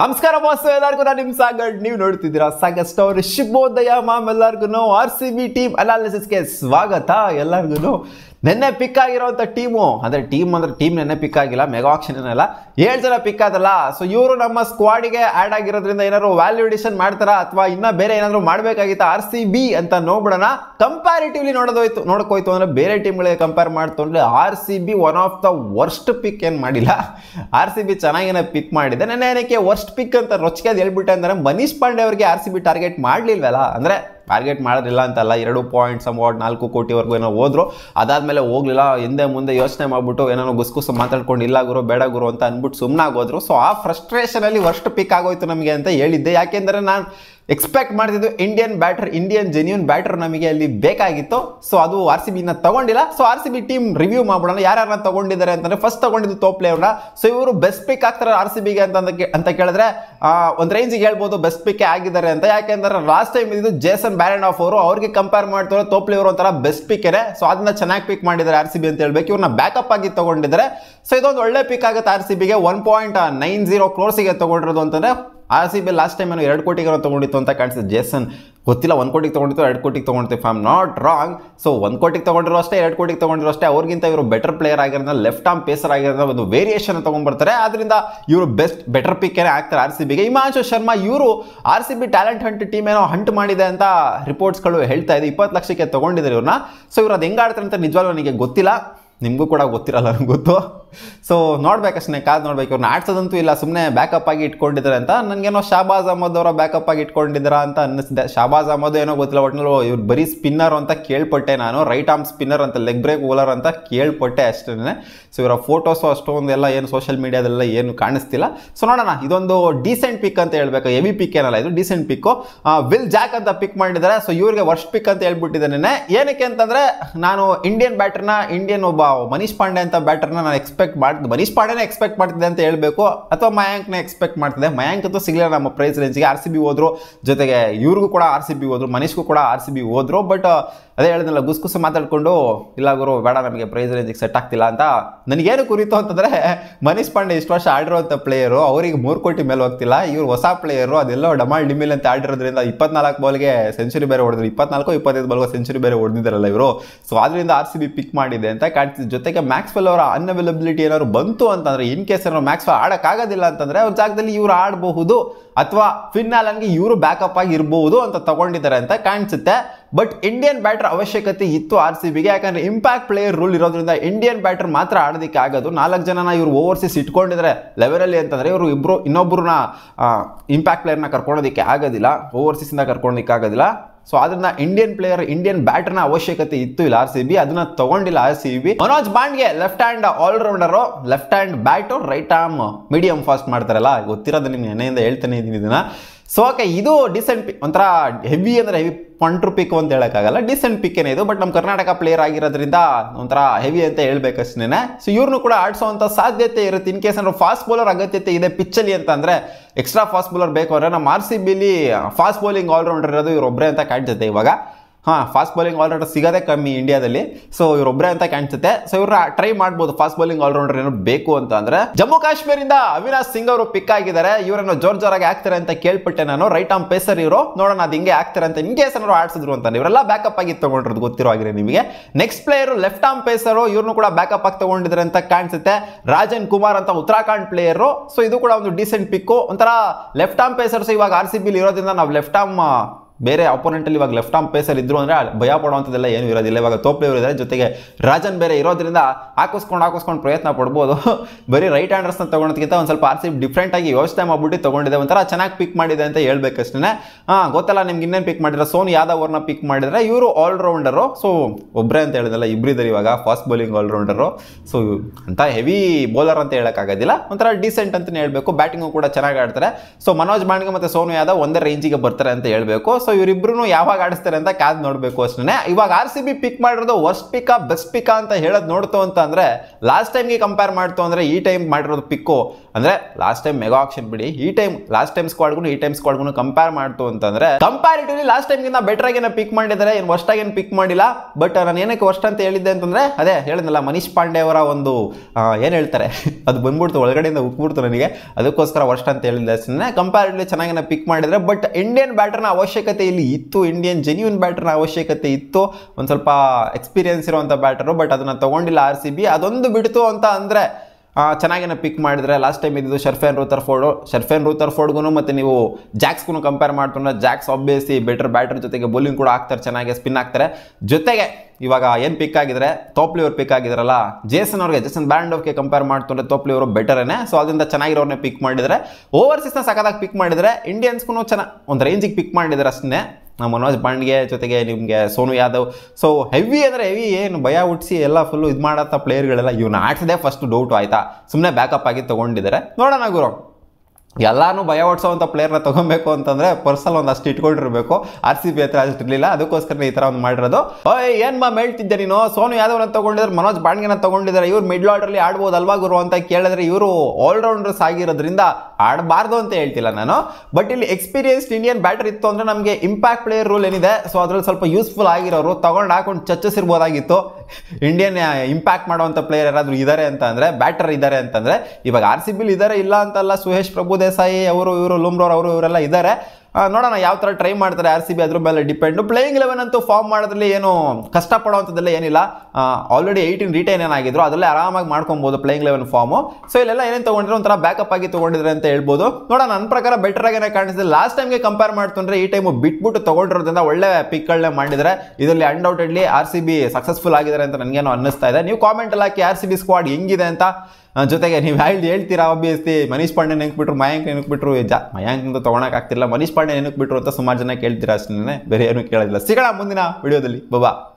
ನಮಸ್ಕಾರ ಬಾಸ್ ಎಲ್ಲರಿಗೂ ನಾನು ನಿಮ್ ಸಾಗರ್. ನೀವು ನೋಡ್ತಿದ್ದೀರಾ ಸಾಗರ್ ಸ್ಟೋರ್ ಶುಭೋದಯ ಮಾಮ್ ಎಲ್ಲರಿಗೂ ಆರ್ ಸಿ ಬಿ ಟೀಮ್ ಅನಾಲಿಸಿಸ್ಗೆ ಸ್ವಾಗತ ಎಲ್ಲರಿಗೂ ನೆನ್ನೆ ಪಿಕ್ ಆಗಿರೋಂಥ ಟೀಮು ಅಂದರೆ ಟೀಮ್ ಅಂದ್ರೆ ಟೀಮ್ ನೆನ್ನೆ ಪಿಕ್ ಆಗಿಲ್ಲ ಮೆಗಾ ಆಕ್ಷನ್ ಏನಲ್ಲ ಏಳು ಜನ ಪಿಕ್ ಆದಲ್ಲ. ಸೊ ಇವರು ನಮ್ಮ ಸ್ಕ್ವಾಡಿಗೆ ಆ್ಯಡ್ ಆಗಿರೋದ್ರಿಂದ ಏನಾದ್ರು ವ್ಯಾಲ್ಯೂಡೇಷನ್ ಮಾಡ್ತಾರಾ ಅಥವಾ ಇನ್ನ ಬೇರೆ ಏನಾದ್ರು ಮಾಡಬೇಕಾಗಿತ್ತ? ಆರ್ ಸಿ ಬಿ ಅಂತ ನೋಡ್ಬಿಡೋಣ. ಕಂಪ್ಯಾರಿಟಿವ್ಲಿ ನೋಡೋದೋಯ್ತು, ನೋಡ್ಕೋಯ್ತು ಅಂದ್ರೆ ಬೇರೆ ಟೀಮ್ಗಳಿಗೆ compare ಮಾಡ್ತೊಂಡ್ರೆ R C B one of the worst pick ಏನು ಮಾಡಿಲ್ಲ. ಆರ್ ಸಿ ಬಿ ಚೆನ್ನಾಗೇನೋ ಪಿಕ್ ಮಾಡಿದೆ. ನೆನ್ನೆ ಏನಕ್ಕೆ ವರ್ಸ್ಟ್ ಪಿಕ್ ಅಂತ ರೊಚ್ಚಿಗೆ ಹೇಳ್ಬಿಟ್ಟೆ ಅಂದ್ರೆ ಮನೀಶ್ ಪಾಂಡೆ ಅವರಿಗೆ ಆರ್ ಸಿ ಬಿ ಟಾರ್ಗೆಟ್ ಮಾಡಲಿಲ್ವಲ್ಲ? ಅಂದರೆ ಟಾರ್ಗೆಟ್ ಮಾಡೋದಿಲ್ಲ ಅಂತಲ್ಲ, ಎರಡು ಪಾಯಿಂಟ್ ಸಮ್ವಾಟ್ ನಾಲ್ಕು ಕೋಟಿವರೆಗೂ ಏನೋ ಹೋದ್ರು. ಅದಾದಮೇಲೆ ಹೋಗ್ಲಿಲ್ಲ, ಹಿಂದೆ ಮುಂದೆ ಯೋಚನೆ ಮಾಡಿಬಿಟ್ಟು ಏನೋ ಗುಸ್ಗುಸು ಮಾತಾಡ್ಕೊಂಡು, ಇಲ್ಲ ಗುರು, ಬೇಡ ಗುರು ಅಂತ ಅಂದ್ಬಿಟ್ಟು ಸುಮ್ಮನಾಗೋದ್ರು ಸೊ ಆ ಫ್ರಸ್ಟ್ರೇಷನಲ್ಲಿ ವರ್ಸ್ಟ್ ಪಿಕ್ ಆಗೋಯ್ತು ನಮಗೆ ಅಂತ ಹೇಳಿದ್ದೆ. ಯಾಕೆಂದರೆ ನಾನು expect ಮಾಡ್ತಿದ್ದು Indian batter Indian genuine batter ನಮಗೆ ಅಲ್ಲಿ ಬೇಕಾಗಿತ್ತು. ಸೊ ಅದು ಆರ್ ಸಿ ಬಿನ ತಗೊಂಡಿಲ್ಲ. So R C B team review ಮಾಡ್ಬಿಡೋಣ. ಯಾರ್ಯಾರನ್ನ ತಗೊಂಡಿದ್ದಾರೆ ಅಂತಂದ್ರೆ ಫಸ್ಟ್ ತಗೊಂಡಿದ್ದು ತೋಪ್ ಪ್ಲೇಯರ್ನ ಸೊ ಇವರು ಬೆಸ್ಟ್ ಪಿಕ್ ಆಗ್ತಾರೆ ಆರ್ ಸಿ ಬಿಗೆ ಅಂತ ಅಂತ ಕೇಳಿದ್ರೆ ಒಂದು ರೇಂಜಿಗೆ ಹೇಳ್ಬೋದು ಬೆಸ್ಟ್ ಪಿಕ್ ಆಗಿದ್ದಾರೆ ಅಂತ. ಯಾಕೆಂದ್ರೆ ಲಾಸ್ಟ್ ಟೈಮ್ ಇದ್ದು ಜೇಸನ್ ಬ್ಯಾರನ್ ಆಫ್ ಅವರು ಅವ್ರಿಗೆ ಕಂಪೇರ್ ಮಾಡ್ತಾರೆ ತೋಪ್ ಅವರು ಒಂಥರ ಬೆಸ್ಟ್ ಪಿಕ್ಕೇನೆ ಸೊ ಅದನ್ನ ಚೆನ್ನಾಗಿ ಪಿಕ್ ಮಾಡಿದ್ದಾರೆ ಆರ್ ಸಿ ಬಿ ಅಂತ ಹೇಳ್ಬೇಕು. ಇವ್ರನ್ನ ಬ್ಯಾಕಪ್ ಆಗಿ ತಗೊಂಡಿದ್ದಾರೆ. ಸೊ ಇದೊಂದು ಒಳ್ಳೆ ಪಿಕ್ ಆಗುತ್ತೆ ಆರ್ ಸಿ ಬಿಗೆ ಒನ್ ಪಾಯಿಂಟ್ ನೈನ್ ಜೀರೋ ಕ್ರೋರ್ಸಿಗೆ ತಗೊಂಡಿರೋದು ಅಂತಂದ್ರೆ R C B last time ಏನೋ ಎರಡು ಕೋಟಿಗೆ ತೊಗೊಂಡಿತ್ತು ಅಂತ ಕಾಣಿಸುತ್ತೆ ಜೇಸನ್ ಗೊತ್ತಿಲ್ಲ, ಒಂದು ಕೋಟಿಗೆ ತಗೊಂಡಿತ್ತು, ಎರಡು ಕೋಟಿಗೆ ತೊಗೊಂಡಿತ್ತು ಫ್ಯಾಮ್ ನಾಟ್ ರಾಂಗ್ ಸೊ ಒಂದು ಕೋಟಿಗೆ ತಗೊಂಡಿರೋ ಅಷ್ಟೇ, ಎರಡು ಕೋಟಿಗೆ ತಗೊಂಡಿರೋ ಅಷ್ಟೇ, ಅವ್ರಿಗಿಂತ ಇವರು ಬೆಟರ್ ಪ್ಲೇಯರ್ ಆಗಿರೋದ್ರಿಂದ ಲೆಫ್ಟ್ ಆರ್ಮ್ ಪೇಸರ್ ಆಗಿರೋದ್ರ ಒಂದು ವೇರಿಯೇಷನ್ ತೊಗೊಂಡ್ಬರ್ತಾರೆ. ಅದರಿಂದ ಇವರು ಬೆಸ್ಟ್ ಬೆಟರ್ ಪಿಕ್ಕೇನೆ ಆಗ್ತಾರೆ ಆರ್ ಸಿ ಬಿಗೆ ಹಿಮಾಂಶು ಶರ್ಮಾ, ಇವರು R C B talent hunt team ಏನೋ ಹಂಟ್ ಮಾಡಿದೆ ಅಂತ ರಿಪೋರ್ಟ್ಸ್ಗಳು ಹೇಳ್ತಾ ಇದೆ. ಇಪ್ಪತ್ತು ಲಕ್ಷಕ್ಕೆ ತೊಗೊಂಡಿದ್ದಾರೆ ಇವ್ರನ್ನ. ಸೊ ಇವ್ರು ಅದು ಹೆಂಗೆ ಆಡ್ತಾರೆ ಅಂತ ನಿಜವಾಗ್ಲೂ ನನಗೆ ಗೊತ್ತಿಲ್ಲ. ನಿಮಗೂ ಕೂಡ ಗೊತ್ತಿರಲ್ಲ ನನಗೆ ಗೊತ್ತು. ಸೊ ನೋಡ್ಬೇಕಷ್ಟೇ ಕಾದು ನೋಡ್ಬೇಕು. ಇವ್ರನ್ನ ಆಡ್ಸೋದಂತೂ ಇಲ್ಲ ಸುಮ್ಮನೆ ಬ್ಯಾಕಪ್ ಆಗಿ ಇಟ್ಕೊಂಡಿದ್ದಾರೆ ಅಂತ. ನನಗೇನೋ ಶಾಬಾಜ್ ಅಹಮದ್ ಅವರ ಬ್ಯಾಕಪ್ ಆಗಿ ಇಟ್ಕೊಂಡಿದ್ದೀರಾ ಅಂತ ಅನ್ನಿಸಿದೆ ಶಾಬಾಜ್ ಅಹಮದ್ ಏನೋ ಗೊತ್ತಿಲ್ಲ ಒಟ್ಟಿನಲ್ಲಿ ಇವ್ರು ಬರೀ ಸ್ಪಿನ್ನರ್ ಅಂತ ಕೇಳ್ಪಟ್ಟೆ ನಾನು. ರೈಟ್ ಆರ್ಮ್ ಸ್ಪಿನ್ನರ್ ಅಂತ ಲೆಗ್ ಬ್ರೇಕ್ ಬೌಲರ್ ಅಂತ ಕೇಳ್ಪಟ್ಟೆ ಅಷ್ಟೇ ಸೊ ಇವರ ಫೋಟೋಸು ಅಷ್ಟೊಂದೆಲ್ಲ ಏನು ಸೋಷಿಯಲ್ ಮೀಡಿಯಾದೆಲ್ಲ ಏನು ಕಾಣಿಸ್ತಿಲ್ಲ. ಸೊ ನೋಡೋಣ, ಇದೊಂದು ಡೀಸೆಂಟ್ ಪಿಕ್ ಅಂತ ಹೇಳ್ಬೇಕು. ಎವಿ ಪಿಕ್ ಏನಲ್ಲ, ಇದು ಡೀಸೆಂಟ್ ಪಿಕ್ ವಿಲ್ ಜಾಕ್ ಅಂತ ಪಿಕ್ ಮಾಡಿದ್ದಾರೆ. ಸೊ ಇವ್ರಿಗೆ ವರ್ಸ್ಟ್ ಪಿಕ್ ಅಂತ ಹೇಳ್ಬಿಟ್ಟಿದ್ದೇನೆ ಏನಕ್ಕೆ ಅಂತಂದ್ರೆ, ನಾನು ಇಂಡಿಯನ್ ಬ್ಯಾಟರ್ನ ಇಂಡಿಯನ್ ಒಬ್ಬ ಮನೀಶ್ ಪಾಂಡೆ ಅಂತ ಬ್ಯಾಟರ್ನ ನಾನು ಎಕ್ಸ್ಪೆಕ್ಟ್ ಮಾಡ್ತಿದ್ದೆ ಮನೀಶ್ ಪಾಂಡೆನ ಎಕ್ಸ್ಪೆಕ್ಟ್ ಮಾಡ್ತಿದೆ ಅಂತ ಹೇಳಬೇಕು, ಅಥವಾ ಮಯಾಂಕ್ನ ಎಕ್ಸ್ಪೆಕ್ಟ್ ಮಾಡ್ತಿದೆ? ಮಯಾಂಕ್ ಅಂತೂ ಸಿಗಲಿಲ್ಲ ನಮ್ಮ ಪ್ರೈಸ್ ರೇಂಜ್ಗೆ ಆರ್ ಸಿ ಬಿ ಹೋದ್ರು, ಜೊತೆಗೆ ಇವ್ರಿಗೂ ಕೂಡ ಆರ್ ಸಿ ಬಿ ಹೋದ್ರು, ಮನೀಶ್ಗೂ ಕೂಡ ಆರ್ ಸಿ ಬಿ ಹೋದ್ರು ಬಟ್ ಅದೇ ಹೇಳಿದ್ನಲ್ಲ, ಗುಸ್ಗುಸು ಮಾತಾಡ್ಕೊಂಡು, ಇಲ್ಲ ಗುರು, ಬೇಡ ನಮಗೆ ಪ್ರೈಸ್ ರೇಂಜಿಗೆ ಸೆಟ್ ಆಗ್ತಿಲ್ಲ ಅಂತ ನನಗೇನು ಕುರಿತು ಅಂತಂದರೆ, ಮನೀಶ್ ಪಾಂಡೆ ಇಷ್ಟು ವರ್ಷ ಆಡಿರೋಂಥ ಪ್ಲೇಯರು ಅವರಿಗೆ ಮೂರು ಕೋಟಿ ಮೇಲೆ ಹೋಗ್ತಿಲ್ಲ, ಇವರು ಹೊಸ ಪ್ಲೇಯರು ಅದೆಲ್ಲೋ ಡಮಾಲ್ ಡಿಮಿಲ್ ಅಂತ ಆಡಿರೋದ್ರಿಂದ ಇಪ್ಪತ್ನಾಲ್ಕು ಬಾಲ್ಗೆ ಸೆಂಚುರಿ ಬೇರೆ ಹೊಡೆದ್ರು ಇಪ್ಪತ್ನಾಲ್ಕು, ಇಪ್ಪತ್ತೈದು ಬಾಲ್ಗೆ ಸೆಂಚುರಿ ಬೇರೆ ಹೊಡೆದಿದ್ದಾರಲ್ಲ ಇವರು. ಸೊ ಅದರಿಂದ ಆರ್ ಸಿ ಬಿ ಪಿಕ್ ಮಾಡಿದೆ ಅಂತ ಕಾಣ್ತಿದ್ದ ಜೊತೆಗೆ ಮ್ಯಾಕ್ಸ್ವೆಲ್ ಅವರ ಅನ್ಅವೈಲಬಿಲಿಟಿ ಏನಾದ್ರು ಬಂತು ಅಂತಂದರೆ ಇನ್ ಕೇಸ್ ಏನಾದ್ರು ಮ್ಯಾಕ್ಸ್ವೆಲ್ ಆಡೋಕ್ಕಾಗೋದಿಲ್ಲ ಅಂತಂದರೆ, ಅವ್ರ ಜಾಗದಲ್ಲಿ ಇವರು ಆಡಬಹುದು. ಅಥವಾ ಫಿನ್ನಾಲನ್ಗೆ ಇವರು ಬ್ಯಾಕಪ್ ಆಗಿ ಇರಬಹುದು ಅಂತ ತಗೊಂಡಿದ್ದಾರೆ ಅಂತ ಕಾಣಿಸುತ್ತೆ. ಬಟ್ ಇಂಡಿಯನ್ ಬ್ಯಾಟರ್ ಅವಶ್ಯಕತೆ ಇತ್ತು ಆರ್ ಸಿ ಬಿಗೆ ಯಾಕಂದ್ರೆ ಇಂಪ್ಯಾಕ್ಟ್ ಪ್ಲೇಯರ್ ರೂಲ್ ಇರೋದ್ರಿಂದ ಇಂಡಿಯನ್ ಬ್ಯಾಟರ್ ಮಾತ್ರ ಆಡೋದಕ್ಕೆ ಆಗೋದು. ನಾಲ್ಕು ಜನನ ಇವರು ಓವರ್ಸೀಸ್ ಇಟ್ಕೊಂಡಿದ್ದಾರೆ ಲೆವೆಲಲ್ಲಿ ಅಂತಂದ್ರೆ ಇವರು ಇಬ್ರು ಇನ್ನೊಬ್ಬರನ್ನ ಇಂಪ್ಯಾಕ್ಟ್ ಪ್ಲೇಯರ್ನ ಕರ್ಕೊಳೋದಕ್ಕೆ ಆಗೋದಿಲ್ಲ. ಓವರ್ಸೀಸಿಂದ ಕರ್ಕೊಳೋದಕ್ಕೆ ಆಗೋದಿಲ್ಲ. ಸೊ ಅದನ್ನ ಇಂಡಿಯನ್ ಪ್ಲೇಯರ್ ಇಂಡಿಯನ್ ಬ್ಯಾಟರ್ನ ಅವಶ್ಯಕತೆ ಇತ್ತು ಇಲ್ಲ ಆರ್ ಸಿ ಬಿ ಅದನ್ನ ತಗೊಂಡಿಲ್ಲ R C B Manoj ಬಾಂಡ್ಗೆ left hand allrounder left hand bat right arm medium fast ಮಾಡ್ತಾರಲ್ಲ, ಗೊತ್ತಿರೋದು ನಿಮ್ಗೆ ನೆನೆಯಿಂದ ಹೇಳ್ತಾನೆ ಇದ್ದೀನಿ ಇದನ್ನ. ಸೊ ಓಕೆ ಇದು ಡಿಸೆಂಟ್ ಪಿಕ್ ಒಂಥರ ಹೆವಿ ಅಂದರೆ ಹೆವಿ ಪಂಟ್ರು ಪಿಕ್ ಅಂತ ಹೇಳೋಕ್ಕಾಗಲ್ಲ. ಡಿಸೆಂಟ್ ಪಿಕ್ಕೇನೆ ಇದು ಬಟ್ ನಮ್ಮ ಕರ್ನಾಟಕ ಪ್ಲೇಯರ್ ಆಗಿರೋದ್ರಿಂದ ಒಂಥರ ಹೆವಿ ಅಂತ ಹೇಳ್ಬೇಕಷ್ಟೇ ಸೊ ಇವ್ರನ್ನೂ ಕೂಡ ಆಡಿಸೋವಂಥ ಸಾಧ್ಯತೆ ಇರುತ್ತೆ. ಇನ್ ಕೇಸ್ ಅಂದ್ರೆ ಫಾಸ್ಟ್ ಬೌಲರ್ ಅಗತ್ಯತೆ ಇದೆ ಪಿಚ್ಚಲ್ಲಿ ಅಂತ ಅಂದರೆ ಎಕ್ಸ್ಟ್ರಾ ಫಾಸ್ಟ್ ಬೌಲರ್ ಬೇಕು ಅಂದರೆ ನಮ್ಮ ಆರ್ ಸಿ ಬಿಲಿ ಫಾಸ್ಟ್ ಬೌಲಿಂಗ್ ಆಲ್ರೌಂಡರ್ ಇರೋದು ಇವ್ರೊಬ್ಬರೇ ಅಂತ ಕಾಣ್ಸುತ್ತೆ ಇವಾಗ. ಹಾಂ ಫಾಸ್ಟ್ ಬೌಲಿಂಗ್ ಆಲ್ರೌಂಡರ್ ಸಿಗೋದೇ ಕಮ್ಮಿ ಇಂಡಿಯಾದಲ್ಲಿ ಸೊ ಇವರೊಬ್ಬರೇ ಅಂತ ಕಾಣಿಸುತ್ತೆ. ಸೊ ಇವ್ರ ಟ್ರೈ ಮಾಡ್ಬೋದು. ಫಾಸ್ಟ್ ಬೌಲಿಂಗ್ ಆಲ್ರೌಂಡರ್ ಏನೋ ಬೇಕು ಅಂತ ಅಂದ್ರೆ ಜಮ್ಮು ಕಾಶ್ಮೀರಿಂದ ಅವಿನಾಶ್ ಸಿಂಗ್ ಅವರು ಪಿಕ್ ಆಗಿದ್ದಾರೆ. ಇವರನ್ನು ಜೋರ್ ಜೋರಾಗಿ ಆಗ್ತಾರೆ ಅಂತ ಕೇಳ್ಪಟ್ಟೆ ನಾನು. ರೈಟ್ ಆಮ್ ಪೇಸರ್ ಇವರು. ನೋಡೋಣ ಅದು ಹಿಂಗೆ ಆಗ್ತಾರೆ ಅಂತ. ಇನ್ ಕೇಸ್ ಏನಾದ್ರು ಆಡ್ಸಿದ್ರು ಅಂತ ಇವರೆಲ್ಲ ಬ್ಯಾಕಪ್ ಆಗಿ ತಗೊಂಡಿರೋದು ಗೊತ್ತಿರೋ ಹಾಗೆ ನಿಮಗೆ. Next player left arm pacer ಇವ್ರನ್ನು ಕೂಡ ಬ್ಯಾಕಪ್ ಆಗಿ ತಗೊಂಡಿದ್ದಾರೆ ಅಂತ ಕಾಣಿಸುತ್ತೆ. ರಾಜನ್ ಕುಮಾರ್ ಅಂತ ಉತ್ತರಾಖಂಡ್ ಪ್ಲೇಯರು ಸೊ ಇದು ಕೂಡ ಒಂದು ಡೀಸೆಂಟ್ ಪಿಕ್ಕು ಒಂಥರ ಲೆಫ್ಟ್ ಆಮ್ ಪೇಸರ್ಸ್ ಇವಾಗ ಆರ್ ಸಿ ಬಿಲಿ ಇರೋದ್ರಿಂದ ನಾವು ಲೆಫ್ಟ್ ಆರ್ಮ್ ಬೇರೆ ಅಪೋನೆಂಟಲ್ಲಿ ಇವಾಗ ಲೆಫ್ಟ್ ಆಮ್ ಪೇಸರ್ ಇದ್ರು ಅಂದರೆ ಭಯ ಪಡುವಂಥದ್ದೆಲ್ಲ ಏನು ಇರೋದಿಲ್ಲ. ಇವಾಗ ತೋಪ್ಲೆ ಇದ್ದಾರೆ ಜೊತೆಗೆ ರಾಜನ್ ಬೇರೆ ಇರೋದ್ರಿಂದ ಹಾಕಿಸ್ಕೊಂಡು ಹಾಕಿಸ್ಕೊಂಡು ಪ್ರಯತ್ನ ಪಡ್ಬೋದು. ಬರೀ ರೈಟ್ ಹ್ಯಾಂಡರ್ಸ್ನ ತೊಗೊಳೋದಕ್ಕಿಂತ ಒಂದು ಸ್ವಲ್ಪ ಆರ್ ಸಿ ಡಿಫ್ರೆಂಟ್ ಆಗಿ ಯೋಚನೆ ಮಾಡ್ಬಿಟ್ಟು ತೊಗೊಂಡಿದೆ. ಒಂಥರ ಚೆನ್ನಾಗಿ ಪಿಕ್ ಮಾಡಿದೆ ಅಂತ ಹೇಳ್ಬೇಕಷ್ಟೇ ಹಾಂ, ಗೊತ್ತಲ್ಲ ನಿಮ್ಗೆ ಇನ್ನೇನು ಪಿಕ್ ಮಾಡಿದ್ರೆ? ಸೋನು ಯಾದವ್ ಅವ್ರನ್ನ ಪಿಕ್ ಮಾಡಿದರೆ ಇವರು ಆಲ್ರೌಂಡರು ಸೊ ಒಬ್ಬರೇ ಅಂತ ಹೇಳಿದಲ್ಲ ಇಬ್ಬರಿದ್ದಾರೆ ಇವಾಗ ಫಾಸ್ಟ್ ಬೌಲಿಂಗ್ ಆಲ್ರೌಂಡರು ಸೊ ಅಂತ ಹೆವಿ ಬೌಲರ್ ಅಂತ ಹೇಳೋಕ್ಕಾಗೋದಿಲ್ಲ ಒಂಥರ ಡೀಸೆಂಟ್ ಅಂತಲೇ ಹೇಳಬೇಕು. ಬ್ಯಾಟಿಂಗು ಕೂಡ ಚೆನ್ನಾಗಿ ಆಡ್ತಾರೆ. ಸೊ ಮನೋಜ್ ಮಾಂಡ್ಗೆ ಮತ್ತು ಸೋನು ಯಾದವ್ ಒಂದೇ ರೇಂಜಿಗೆ ಬರ್ತಾರೆ ಅಂತ ಹೇಳಬೇಕು. ಸೊ ಇವರಿಬ್ರು ಯಾವಾಗ ಆಡಿಸ್ತಾರೆ ಅಂತ ಕಾದ್ ನೋಡಬೇಕು ಅಷ್ಟೇ ಇವಾಗ ಆರ್ ಸಿ ಬಿ ಪಿಕ್ ಮಾಡಿರೋದು ವರ್ಸ್ಟ್ ಪಿಕಾ ಬೆಸ್ಟ್ ಪಿಕಾ ಅಂತ ಹೇಳೋದು ನೋಡ್ತು ಅಂತ ಅಂದ್ರೆ ಲಾಸ್ಟ್ ಟೈಮ್ಗೆ ಕಂಪೇರ್ ಮಾಡ್ತು ಅಂದ್ರೆ ಈ ಟೈಮ್ ಮಾಡಿರೋದು ಪಿಕ್ಕು ಅಂದ್ರೆ ಲಾಸ್ಟ್ ಟೈಮ್ ಮೆಗಾ ಆಕ್ಷನ್ ಬಿಡಿ. ಈ ಟೈಮ್ ಲಾಸ್ಟ್ ಟೈಮ್ ಸ್ಕ್ವಾಡ್ಗೂ ಈ ಟೈಮ್ ಸ್ಕ್ವಾಡ್ಗೂ ಕಂಪೇರ್ ಮಾಡ್ತು ಅಂತಂದ್ರೆ ಕಂಪ್ಯಾರಿಟಿವ್ಲಿ ಲಾಸ್ಟ್ ಟೈಮ್ಗಿಂತ ಬೆಟರ್ ಆಗಿ ಪಿಕ್ ಮಾಡಿದರೆ, ಏನು ವರ್ಸ್ಟ್ ಆಗಿ ಪಿಕ್ ಮಾಡಿಲ್ಲ. ಬಟ್ ನಾನು ಏನಕ್ಕೆ ವರ್ಸ್ಟ್ ಅಂತ ಹೇಳಿದ್ದೆ ಅಂತಂದ್ರೆ, ಅದೇ ಹೇಳಿದ್ನಲ್ಲ, ಮನೀಶ್ ಪಾಂಡೆ ಅವರ ಒಂದು ಏನು ಹೇಳ್ತಾರೆ? ಅದು ಬಂದ್ಬಿಡ್ತು, ಒಳಗಡೆಯಿಂದ ಉಕ್ಬಿಡ್ತು ನನಗೆ. ಅದಕ್ಕೋಸ್ಕರ ವರ್ಷ ಅಂತ ಹೇಳಿದ್ದೆ ಅಷ್ಟೇ ಕಂಪ್ಯಾರಿಟಿವ್ಲಿ ಚೆನ್ನಾಗಿ ಪಿಕ್ ಮಾಡಿದ್ರೆ ಬಟ್ ಇಂಡಿಯನ್ ಬ್ಯಾಟರ್ನ ಅವಶ್ಯಕತೆ ಇಲ್ಲಿ ಇತ್ತು ಇಂಡಿಯನ್ ಜೆನ್ಯೂನ್ ಬ್ಯಾಟರ್ನ ಅವಶ್ಯಕತೆ ಇತ್ತು. ಒಂದು ಸ್ವಲ್ಪ ಎಕ್ಸ್ಪೀರಿಯನ್ಸ್ ಇರುವಂಥ ಬ್ಯಾಟರು ಬಟ್ ಅದನ್ನು ತಗೊಂಡಿಲ್ಲ ಆರ್ ಸಿ ಬಿ ಅದೊಂದು ಬಿಡ್ತು ಅಂತ ಅಂದರೆ ಚೆನ್ನಾಗೇನೆ ಪಿಕ್ ಮಾಡಿದರೆ ಲಾಸ್ಟ್ ಟೈಮ್ ಇದ್ದಿದ್ದು ಶರ್ಫೇನ್ ರೂತರ್ ಫೋರ್ಡು ಶರ್ಫೇನ್ ರೂತರ್ ಫೋರ್ಡ್ಗೂ ಮತ್ತು ನೀವು ಜಾಕ್ಸ್ಗೂ ಕಂಪೇರ್ ಮಾಡ್ಕೊಂಡ್ರೆ ಜಾಕ್ಸ್ ಆಬ್ವಿಯಸ್ಲಿ ಬೆಟರ್ ಬ್ಯಾಟರ್ ಜೊತೆಗೆ ಬೌಲಿಂಗ್ ಕೂಡ ಹಾಕ್ತಾರೆ, ಚೆನ್ನಾಗಿ ಸ್ಪಿನ್ ಆಗ್ತಾರೆ ಜೊತೆಗೆ ಇವಾಗ ಏನು ಪಿಕ್ ಆಗಿದ್ರೆ ತೋಪ್ಲಿ ಅವ್ರು ಪಿಕ್ ಆಗಿದ್ರಲ್ಲ ಜೇಸನ್ ಅವ್ರಿಗೆ ಜೇಸನ್ ಬ್ಯಾಂಡ್ ಅವ್ರಿಗೆ ಕಂಪೇರ್ ಮಾಡ್ತಾರೆ ತೋಪ್ಲಿ ಅವರು ಬೆಟರೇನೆ ಸೊ ಅದರಿಂದ ಚೆನ್ನಾಗಿರೋರನ್ನೇ ಪಿಕ್ ಮಾಡಿದರೆ ಓವರ್ಸೀಸ್ನ ಸಕದಾಗಿ ಪಿಕ್ ಮಾಡಿದರೆ ಇಂಡಿಯನ್ಸ್ಗೂ ಚೆನ್ನಾಗಿ ಒಂದು ರೇಂಜಿಗೆ ಪಿಕ್ ಮಾಡಿದರೆ ಅಷ್ಟೇ ಮನೋಜ್ ಪಾಂಡ್ಗೆ ಜೊತೆಗೆ ನಿಮಗೆ ಸೋನು ಯಾದವ್. ಸೊ ಹೆವಿ ಅಂದರೆ ಹೆವಿ ಏನು ಭಯ ಹುಟ್ಟಿಸಿ ಎಲ್ಲ ಫುಲ್ಲು ಇದು ಮಾಡತ್ತ ಪ್ಲೇಯರ್ಗಳೆಲ್ಲ ಇವ್ನ ಆಡಿಸದೆ ಫಸ್ಟ್ ಡೌಟು ಆಯಿತಾ. ಸುಮ್ಮನೆ ಬ್ಯಾಕಪ್ ಆಗಿ ತೊಗೊಂಡಿದ್ದಾರೆ ನೋಡೋಣ ಗುರು. ಎಲ್ಲಾನು ಭಯ ಓಡಿಸೋವಂಥ ಪ್ಲೇಯರ್ನ ತೊಗೊಬೇಕು ಅಂತಂದರೆ ಪರ್ಸಲ್ ಒಂದು ಅಷ್ಟು ಇಟ್ಕೊಂಡಿರಬೇಕು. ಆರ್ ಸಿ ಬಿ ಹತ್ರ ಅಷ್ಟು ಇರಲಿಲ್ಲ ಅದಕ್ಕೋಸ್ಕರ ಈ ಥರ ಒಂದು ಮಾಡಿರೋದು. ಏನು ಮಾ ಹೇಳ್ತಿದ್ದೆ ನೀನು? ಸೋನು ಯಾದವ್ನ ತೊಗೊಂಡಿದ್ರೆ, ಮನೋಜ್ ಬಾಂಡ್ಗೆನ ತೊಗೊಂಡಿದ್ದಾರೆ ಇವ್ರು ಮಿಡ್ಲ್ ಆರ್ಡರ್ಲಿ ಆಡ್ಬೋದು ಅಲ್ವಾ ಗುರು ಅಂತ ಕೇಳಿದ್ರೆ ಇವರು ಆಲ್ರೌಂಡರ್ಸ್ ಆಗಿರೋದ್ರಿಂದ ಆಡಬಾರ್ದು ಅಂತ ಹೇಳ್ತಿಲ್ಲ ನಾನು. ಬಟ್ ಇಲ್ಲಿ ಎಕ್ಸ್ಪೀರಿಯನ್ಸ್ಡ್ ಇಂಡಿಯನ್ ಬ್ಯಾಟರ್ ಇತ್ತು ಅಂದರೆ ನಮಗೆ ಇಂಪ್ಯಾಕ್ಟ್ ಪ್ಲೇಯರ್ ರೂಲ್ ಏನಿದೆ? ಸೊ ಅದರಲ್ಲಿ ಸ್ವಲ್ಪ ಯೂಸ್ಫುಲ್ ಆಗಿರೋರು ತೊಗೊಂಡು ಹಾಕೊಂಡು ಚರ್ಚಿಸಿರ್ಬೋದಾಗಿತ್ತು. ಇಂಡಿಯನ್ ಇಂಪ್ಯಾಕ್ಟ್ ಮಾಡುವಂಥ ಪ್ಲೇಯರ್ ಯಾರಾದರೂ ಇದ್ದಾರೆ ಅಂತ ಅಂದರೆ ಬ್ಯಾಟರ್ ಇದ್ದಾರೆ ಅಂತಂದರೆ ಇವಾಗ ಆರ್ ಸಿ ಬಿಲ್ ಇದ್ದಾರೆ ಇಲ್ಲ ಅಂತಲ್ಲ ಸುಹೇಶ್ ಪ್ರಭು ದೇಸಾಯಿ, ಅವರು ಇವರು ಲುಮ್ರೋರ್, ಅವರು ಇವರೆಲ್ಲ ಇದ್ದಾರೆ ನೋಡೋಣ ಯಾವ ಥರ ಟ್ರೈ ಮಾಡ್ತಾರೆ ಆರ್ ಸಿ ಬಿ ಅದ್ರ ಮೇಲೆ ಡಿಪೆಂಡು ಪ್ಲೇಯಿಂಗ್ ಲೆವೆನ್ ಅಂತೂ ಫಾರ್ಮ್ ಮಾಡೋದ್ರಲ್ಲಿ ಏನು ಕಷ್ಟಪಡೋವಂಥದ್ದೆಲ್ಲ ಏನಿಲ್ಲ. ಆಲ್ರೆಡಿ ಏಯ್ಟೀನ್ ರಿಟೈನ್ ಏನಾಗಿದ್ರು ಅದರಲ್ಲೇ ಆರಾಮಾಗಿ ಮಾಡ್ಕೊಬೋದು ಪ್ಲೇಯಿಂಗ್ ಲೆವೆನ್ ಫಾರ್ಮು ಸೊ ಇಲ್ಲೆಲ್ಲ ಏನೇನು ತೊಗೊಂಡ್ರೆ ಒಂಥರ ಬ್ಯಾಕಪ್ ಆಗಿ ತೊಗೊಂಡಿದ್ರೆ ಅಂತ ಹೇಳ್ಬೋದು. ನೋಡೋಣ ನನ್ನ ಪ್ರಕಾರ ಬೆಟರ್ ಆಗೇನೆ ಕಾಣಿಸಿದೆ ಲಾಸ್ಟ್ ಟೈಮ್ಗೆ ಕಂಪೇರ್ ಮಾಡ್ತಂದ್ರೆ ಈ ಟೈಮು ಬಿಟ್ಬಿಟ್ಟು ತೊಗೊಂಡಿರೋದ್ರಿಂದ ಒಳ್ಳೆ ಪಿಕ್ಗಳನ್ನೇ ಮಾಡಿದರೆ ಇದರಲ್ಲಿ undoubtedly R C B successful ಆಗಿದ್ದಾರೆ ಅಂತ ನನಗೇನು ಅನ್ನಿಸ್ತಾ ಇದೆ. ನೀವು ಕಾಮೆಂಟ್ ಎಲ್ಲ ಹಾಕಿ ಆರ್ ಸಿ ಬಿ ಸ್ಕ್ವಾಡ್ ಹೆಂಗಿದೆ ಅಂತ ಜೊತೆಗೆ ನೀವು ಹೇಳಿ ಹೇಳ್ತೀರಾ ಆಬ್ವಿಯಸ್ಲಿ ಮನೀಶ್ ಪಾಂಡೆ ನೆನಕ್ಬಿಟ್ರು ಮಯಾಂಕ್ ನೆನಕ್ಬಿಟ್ರು ಜಾ ಮಯಾಂಕ್ ಅಂತ ತೊಗೊಳಕ್ಕಾಗ್ತಿಲ್ಲ ಮನೀಶ್ ಪಾಂಡೆ ನೆನಕ್ಬಿಟ್ರು ಅಂತ ಸುಮಾರು ಜನ ಕೇಳ್ತೀರಾ ಅಷ್ಟೇ ಬೇರೆ ಏನು ಕೇಳೋದಿಲ್ಲ. ಸಿಗೋಣ ಮುಂದಿನ ವಿಡಿಯೋದಲ್ಲಿ. ಬಬಾ